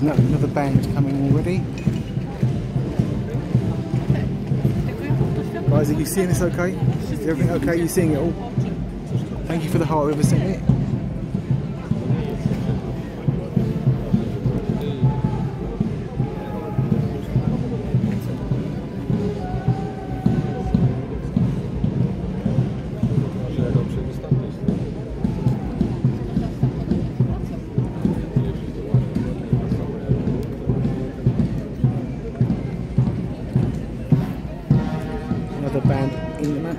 band coming already. Guys, are you seeing this okay? Is everything okay? You seeing it all? Thank you for the heart whoever sent it. In the map.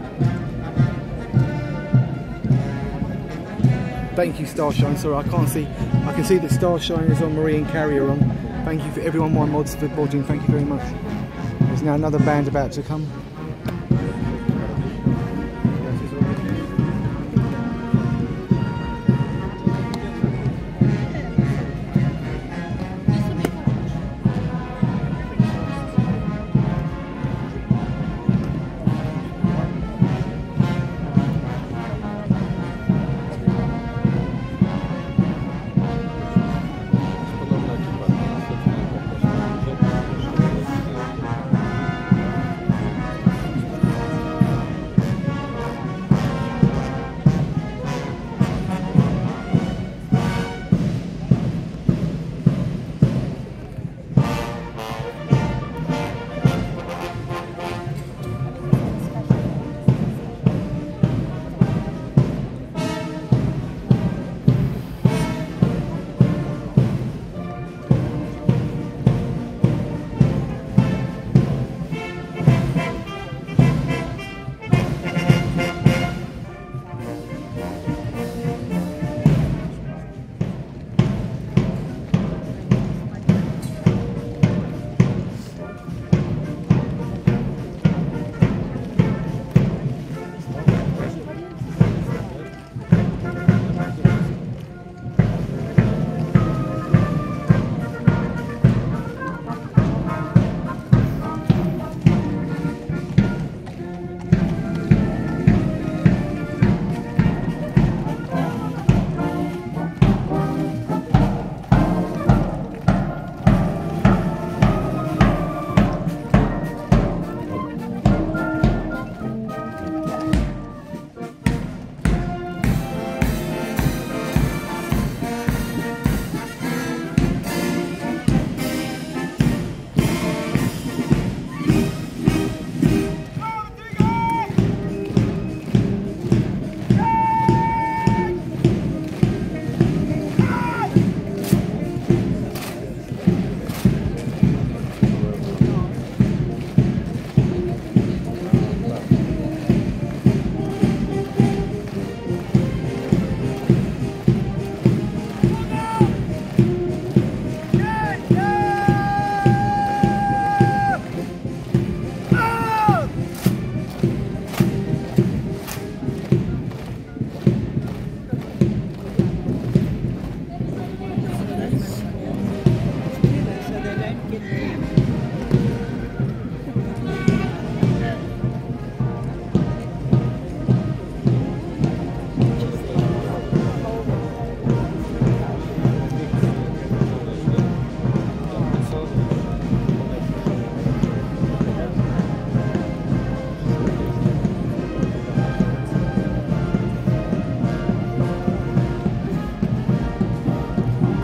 Thank you, Starshine. Sorry, I can't see. I can see that Starshine is on Marie and Carrier on. Thank you for everyone, my mods, for watching. Thank you very much. There's now another band about to come.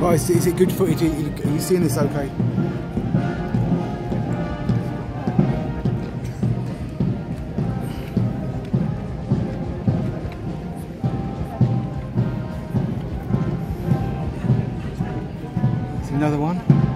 Oh, Guys, is it good footage? Are you, seeing this okay? Another one.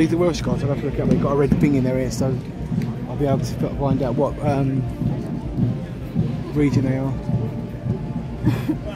These are Welsh guys. I'll have to look up. They've got a red thing in their ear, so I'll be able to find out what um, region they are.